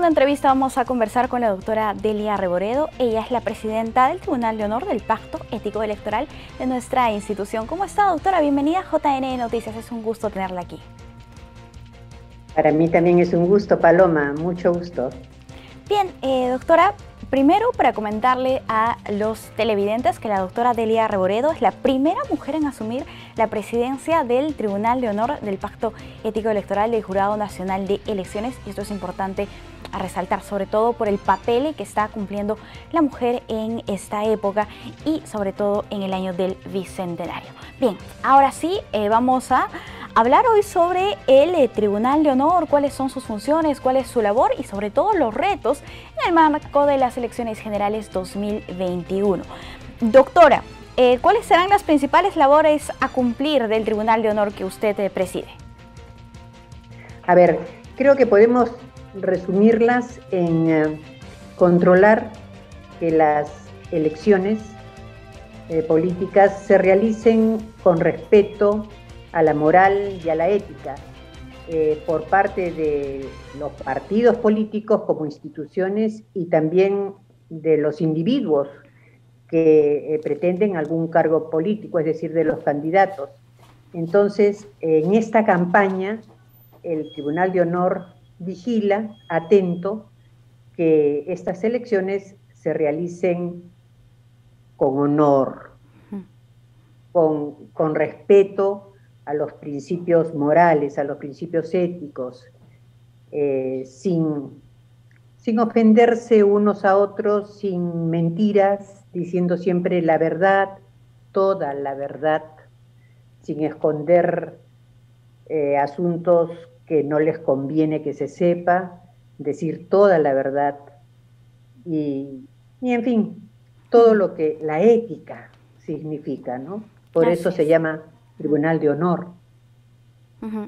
una entrevista vamos a conversar con la doctora Delia Reboredo. Ella es la presidenta del Tribunal de Honor del Pacto Ético Electoral de nuestra institución. ¿Cómo está, doctora? Bienvenida a JN Noticias. Es un gusto tenerla aquí. Para mí también es un gusto, Paloma. Mucho gusto. Bien, eh, doctora, Primero, para comentarle a los televidentes que la doctora Delia Reboredo es la primera mujer en asumir la presidencia del Tribunal de Honor del Pacto Ético Electoral del Jurado Nacional de Elecciones y esto es importante a resaltar, sobre todo por el papel que está cumpliendo la mujer en esta época y sobre todo en el año del Bicentenario. Bien, ahora sí, eh, vamos a hablar hoy sobre el eh, Tribunal de Honor, cuáles son sus funciones, cuál es su labor y sobre todo los retos en el marco de las elecciones generales 2021. Doctora, eh, ¿cuáles serán las principales labores a cumplir del Tribunal de Honor que usted preside? A ver, creo que podemos resumirlas en controlar que las elecciones políticas se realicen con respeto a la moral y a la ética eh, por parte de los partidos políticos como instituciones y también de los individuos que eh, pretenden algún cargo político, es decir, de los candidatos. Entonces, en esta campaña, el Tribunal de Honor vigila, atento, que estas elecciones se realicen con honor, con, con respeto a los principios morales, a los principios éticos, eh, sin, sin ofenderse unos a otros, sin mentiras, diciendo siempre la verdad, toda la verdad, sin esconder eh, asuntos que no les conviene que se sepa, decir toda la verdad y, en fin, todo lo que la ética significa, ¿no? Por eso se llama Tribunal de Honor.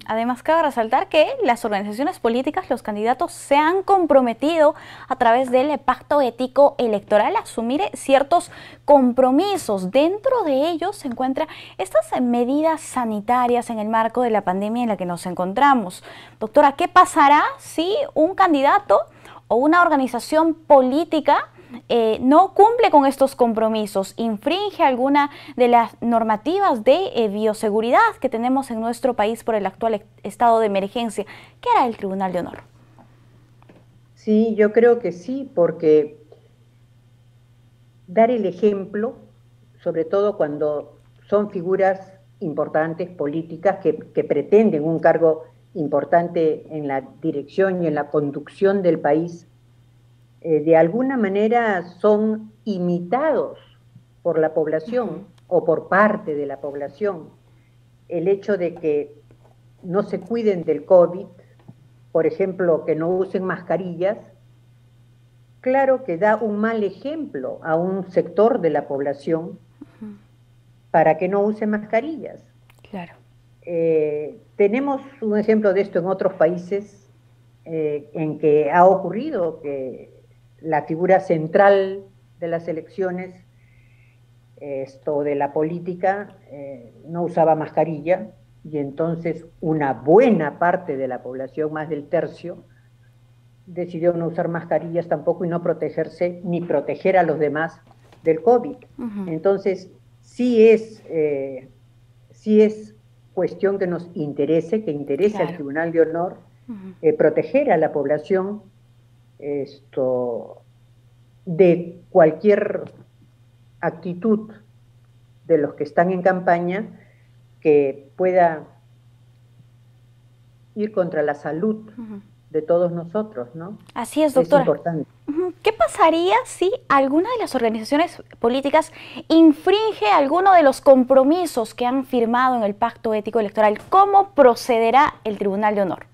Además, cabe resaltar que las organizaciones políticas, los candidatos, se han comprometido a través del pacto ético electoral a asumir ciertos compromisos. Dentro de ellos se encuentran estas medidas sanitarias en el marco de la pandemia en la que nos encontramos. Doctora, ¿qué pasará si un candidato o una organización política eh, no cumple con estos compromisos, infringe alguna de las normativas de eh, bioseguridad que tenemos en nuestro país por el actual estado de emergencia. ¿Qué hará el Tribunal de Honor? Sí, yo creo que sí, porque dar el ejemplo, sobre todo cuando son figuras importantes, políticas, que, que pretenden un cargo importante en la dirección y en la conducción del país, eh, de alguna manera son imitados por la población o por parte de la población. El hecho de que no se cuiden del COVID, por ejemplo, que no usen mascarillas, claro que da un mal ejemplo a un sector de la población para que no use mascarillas. Claro. Eh, tenemos un ejemplo de esto en otros países eh, en que ha ocurrido que la figura central de las elecciones, esto de la política, eh, no usaba mascarilla y entonces una buena parte de la población, más del tercio, decidió no usar mascarillas tampoco y no protegerse ni proteger a los demás del COVID. Entonces, sí es, eh, sí es cuestión que nos interese, que interese al Tribunal de Honor, eh, proteger a la población esto, de cualquier actitud de los que están en campaña que pueda ir contra la salud de todos nosotros, ¿no? Así es, doctora. Es importante. ¿Qué pasaría si alguna de las organizaciones políticas infringe alguno de los compromisos que han firmado en el Pacto Ético Electoral? ¿Cómo procederá el Tribunal de Honor?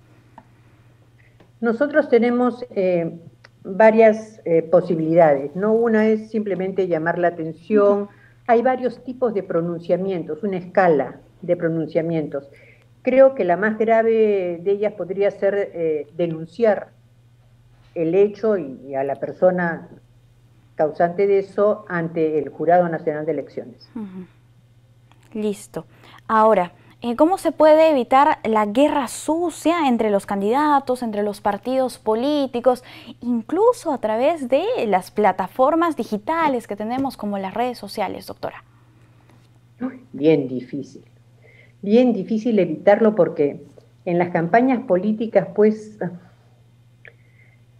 Nosotros tenemos eh, varias eh, posibilidades, ¿no? Una es simplemente llamar la atención. Hay varios tipos de pronunciamientos, una escala de pronunciamientos. Creo que la más grave de ellas podría ser eh, denunciar el hecho y, a la persona causante de eso ante el Jurado Nacional de Elecciones. Listo. Ahora, ¿cómo se puede evitar la guerra sucia entre los candidatos, entre los partidos políticos, incluso a través de las plataformas digitales que tenemos como las redes sociales, doctora? Bien difícil, bien difícil evitarlo porque en las campañas políticas, pues,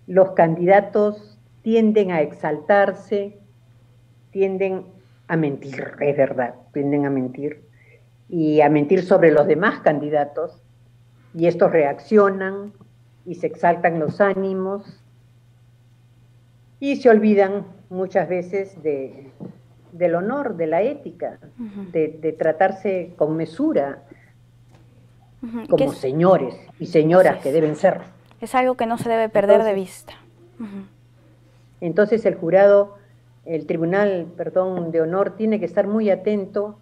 los candidatos tienden a exaltarse, tienden a mentir, es verdad, tienden a mentir, y a mentir sobre los demás candidatos, y estos reaccionan y se exaltan los ánimos y se olvidan muchas veces de, del honor, de la ética, de, tratarse con mesura, como señores y señoras que deben ser. Es algo que no se debe perder de vista. Entonces el jurado el Tribunal perdón, de Honor tiene que estar muy atento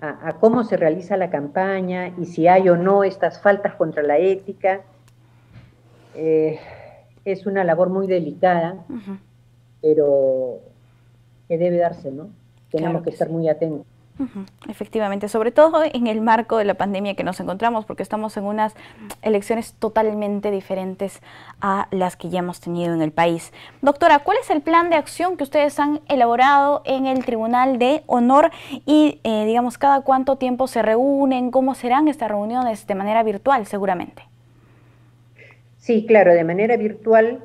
a, cómo se realiza la campaña y si hay o no estas faltas contra la ética. Eh, es una labor muy delicada, pero que debe darse, ¿no? Tenemos que, estar muy atentos. Efectivamente, sobre todo en el marco de la pandemia que nos encontramos, porque estamos en unas elecciones totalmente diferentes a las que ya hemos tenido en el país. Doctora, ¿cuál es el plan de acción que ustedes han elaborado en el Tribunal de Honor y, eh, digamos, cada cuánto tiempo se reúnen? ¿Cómo serán estas reuniones de manera virtual, seguramente? Sí, claro, de manera virtual.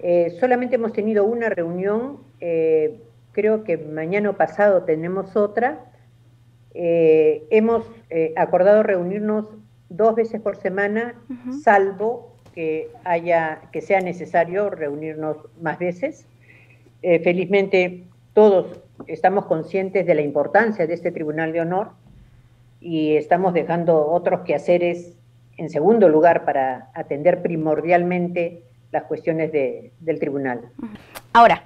Eh, solamente hemos tenido una reunión, eh, creo que mañana o pasado tenemos otra eh, hemos eh, acordado reunirnos dos veces por semana, salvo que haya que sea necesario reunirnos más veces. Eh, felizmente todos estamos conscientes de la importancia de este Tribunal de Honor y estamos dejando otros quehaceres en segundo lugar para atender primordialmente las cuestiones del tribunal. Ahora,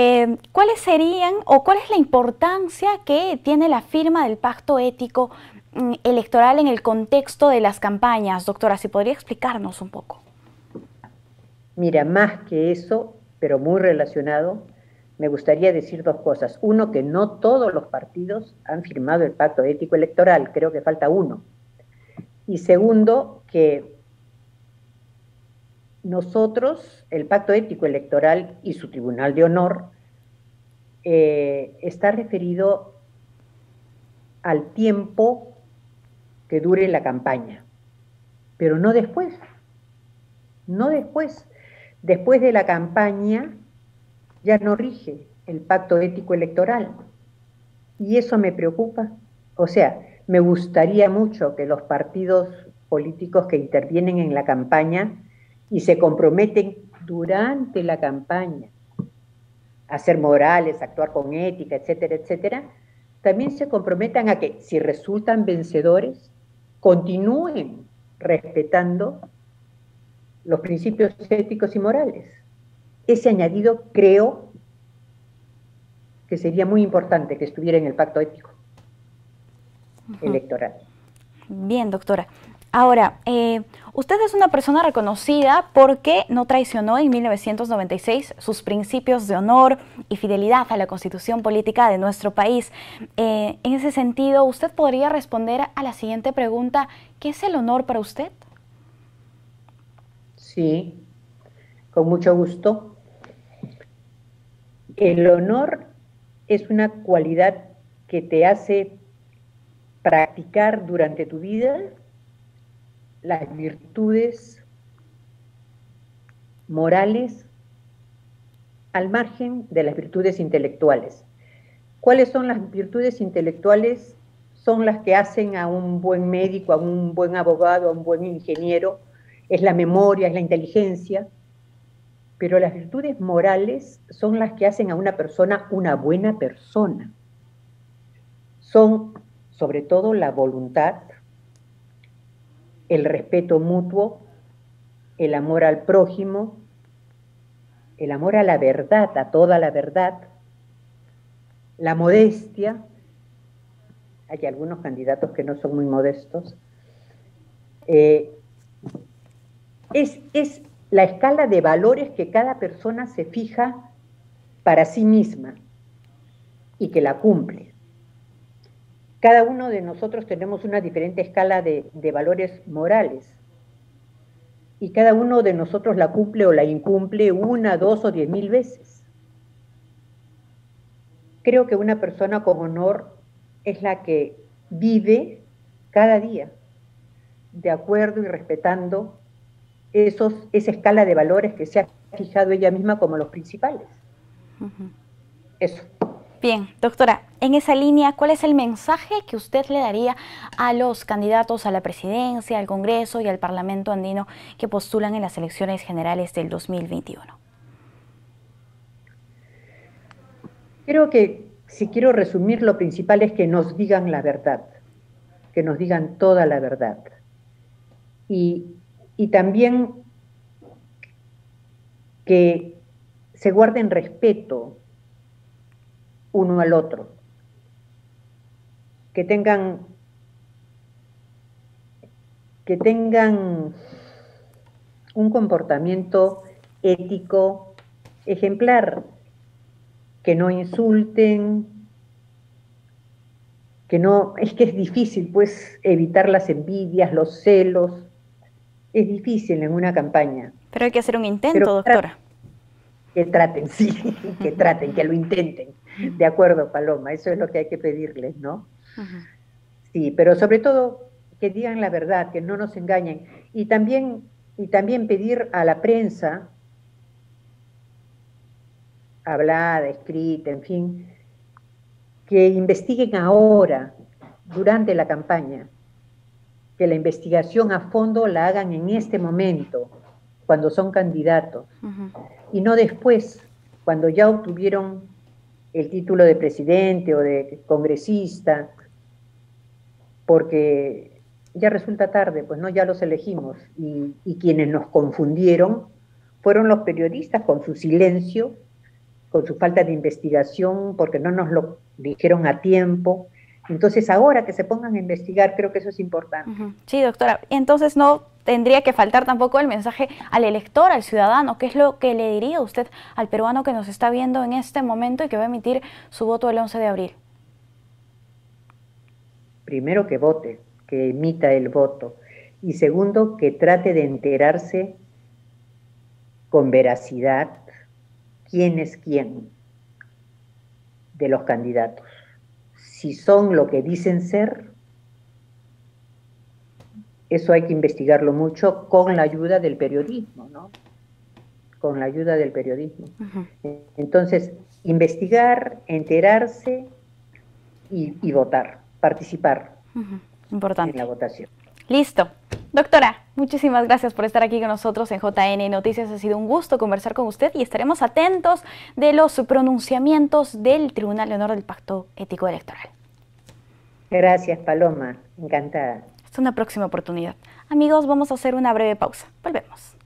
eh, ¿cuáles serían o cuál es la importancia que tiene la firma del pacto ético mm, electoral en el contexto de las campañas? Doctora, si podría explicarnos un poco. Mira, más que eso, pero muy relacionado, me gustaría decir dos cosas. Uno, que no todos los partidos han firmado el pacto ético electoral, creo que falta uno. Y segundo, que nosotros, el pacto ético electoral y su tribunal de honor, eh, está referido al tiempo que dure la campaña, pero no después, no después. Después de la campaña ya no rige el pacto ético electoral y eso me preocupa. O sea, me gustaría mucho que los partidos políticos que intervienen en la campaña y se comprometen durante la campaña a ser morales, a actuar con ética, etcétera, etcétera, también se comprometan a que si resultan vencedores, continúen respetando los principios éticos y morales. Ese añadido creo que sería muy importante que estuviera en el pacto ético electoral. Bien, doctora. Ahora, eh, usted es una persona reconocida porque no traicionó en 1996 sus principios de honor y fidelidad a la constitución política de nuestro país. Eh, en ese sentido, ¿usted podría responder a la siguiente pregunta? ¿Qué es el honor para usted? Sí, con mucho gusto. El honor es una cualidad que te hace practicar durante tu vida las virtudes morales al margen de las virtudes intelectuales. ¿Cuáles son las virtudes intelectuales? Son las que hacen a un buen médico, a un buen abogado, a un buen ingeniero. Es la memoria, es la inteligencia. Pero las virtudes morales son las que hacen a una persona una buena persona. Son sobre todo la voluntad, el respeto mutuo, el amor al prójimo, el amor a la verdad, a toda la verdad, la modestia, hay algunos candidatos que no son muy modestos, eh, es, es la escala de valores que cada persona se fija para sí misma y que la cumple. Cada uno de nosotros tenemos una diferente escala de, de valores morales y cada uno de nosotros la cumple o la incumple una, dos o diez mil veces. Creo que una persona con honor es la que vive cada día de acuerdo y respetando esos, esa escala de valores que se ha fijado ella misma como los principales. Eso. Bien, doctora, en esa línea, ¿cuál es el mensaje que usted le daría a los candidatos a la presidencia, al Congreso y al Parlamento andino que postulan en las elecciones generales del 2021? Creo que si quiero resumir, lo principal es que nos digan la verdad, que nos digan toda la verdad. Y, y también que se guarden respeto uno al otro, que tengan que tengan un comportamiento ético ejemplar, que no insulten, que no, es que es difícil pues evitar las envidias, los celos, es difícil en una campaña. Pero hay que hacer un intento, doctora. Que traten, sí, que traten, que lo intenten. De acuerdo, Paloma, eso es lo que hay que pedirles, ¿no? Sí, pero sobre todo que digan la verdad, que no nos engañen. Y también, y también pedir a la prensa, hablada, escrita, en fin, que investiguen ahora, durante la campaña, que la investigación a fondo la hagan en este momento, cuando son candidatos, y no después, cuando ya obtuvieron el título de presidente o de congresista, porque ya resulta tarde, pues no, ya los elegimos. Y, quienes nos confundieron fueron los periodistas con su silencio, con su falta de investigación, porque no nos lo dijeron a tiempo. Entonces, ahora que se pongan a investigar, creo que eso es importante. Sí, doctora. Entonces, no tendría que faltar tampoco el mensaje al elector, al ciudadano. ¿Qué es lo que le diría usted al peruano que nos está viendo en este momento y que va a emitir su voto el 11 de abril? Primero que vote, que emita el voto. Y segundo, que trate de enterarse con veracidad quién es quién de los candidatos. Si son lo que dicen ser eso hay que investigarlo mucho con la ayuda del periodismo, ¿no? Con la ayuda del periodismo. Entonces, investigar, enterarse y, votar, participar Importante. en la votación. Listo. Doctora, muchísimas gracias por estar aquí con nosotros en JN Noticias. Ha sido un gusto conversar con usted y estaremos atentos de los pronunciamientos del Tribunal de Honor del Pacto Ético Electoral. Gracias, Paloma. Encantada una próxima oportunidad. Amigos, vamos a hacer una breve pausa. Volvemos.